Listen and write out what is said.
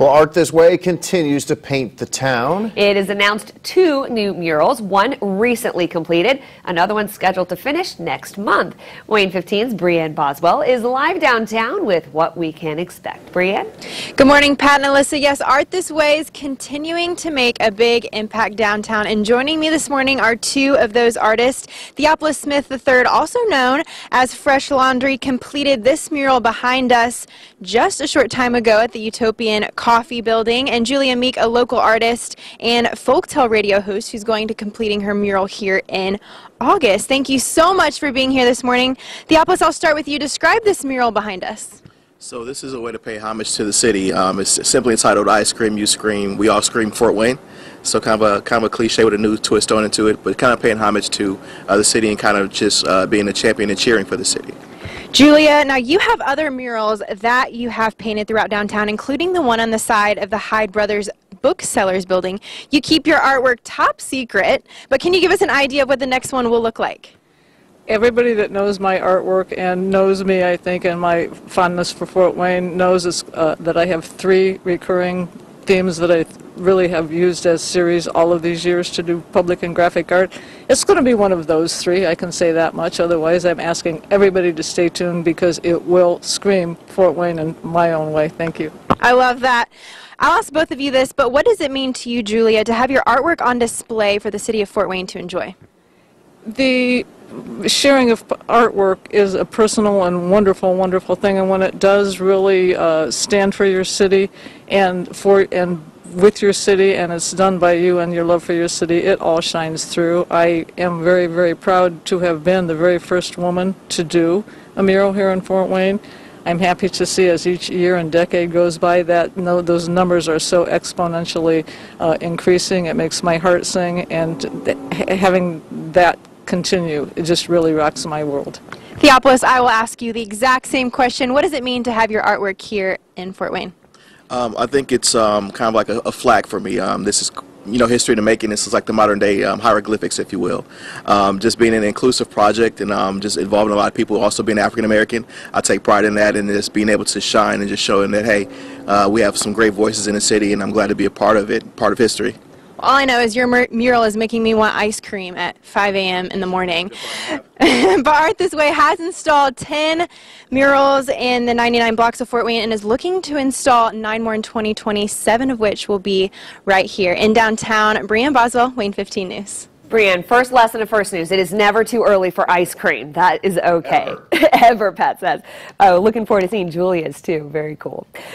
Well, Art This Way continues to paint the town. It has announced two new murals, one recently completed, another one scheduled to finish next month. WANE 15's Brianne Boswell is live downtown with what we can expect. Brianne? Good morning, Pat and Alyssa. Yes, Art This Way is continuing to make a big impact downtown. And joining me this morning are two of those artists. Theophilus Smith III, also known as Fresh Laundry, completed this mural behind us just a short time ago at the Utopian Coffee Building, and Julia Meek, a local artist and folktale radio host, who's going to completing her mural here in August. Thank you so much for being here this morning. Theophilus, I'll start with you. Describe this mural behind us. So this is a way to pay homage to the city. Um, it's simply entitled "I Scream, You Scream, We All Scream, Fort Wayne." So kind of a kind of a cliche with a new twist on into it, but kind of paying homage to uh, the city and kind of just uh, being a champion and cheering for the city. Julia, now you have other murals that you have painted throughout downtown, including the one on the side of the Hyde Brothers Booksellers building. You keep your artwork top secret, but can you give us an idea of what the next one will look like? Everybody that knows my artwork and knows me, I think, and my fondness for Fort Wayne knows uh, that I have three recurring themes that I really have used as series all of these years to do public and graphic art. It's going to be one of those three, I can say that much. Otherwise, I'm asking everybody to stay tuned because it will scream Fort Wayne in my own way. Thank you. I love that. I'll ask both of you this, but what does it mean to you, Julia, to have your artwork on display for the city of Fort Wayne to enjoy? The sharing of artwork is a personal and wonderful, wonderful thing, and when it does really uh, stand for your city and for and with your city and it's done by you and your love for your city, it all shines through. I am very, very proud to have been the very first woman to do a mural here in Fort Wayne. I'm happy to see as each year and decade goes by that those numbers are so exponentially uh, increasing. It makes my heart sing, and having that continue, it just really rocks my world. Theophilus, I will ask you the exact same question. What does it mean to have your artwork here in Fort Wayne? Um, I think it's um, kind of like a, a flag for me. Um, this is you know history to making. This is like the modern day um, hieroglyphics, if you will. Um, just being an inclusive project and um, just involving a lot of people, also being African American. I take pride in that and just being able to shine and just showing that hey, uh, we have some great voices in the city, and I'm glad to be a part of it, part of history. All I know is your mural is making me want ice cream at 5 a.m. in the morning. but Art This Way has installed 10 murals in the 99 blocks of Fort Wayne and is looking to install nine more in 2020, seven of which will be right here in downtown. Brianne Boswell, WANE 15 News. Brianne, first lesson of First News. It is never too early for ice cream. That is okay. Ever, Ever Pat says. Oh, looking forward to seeing Julia's too. Very cool.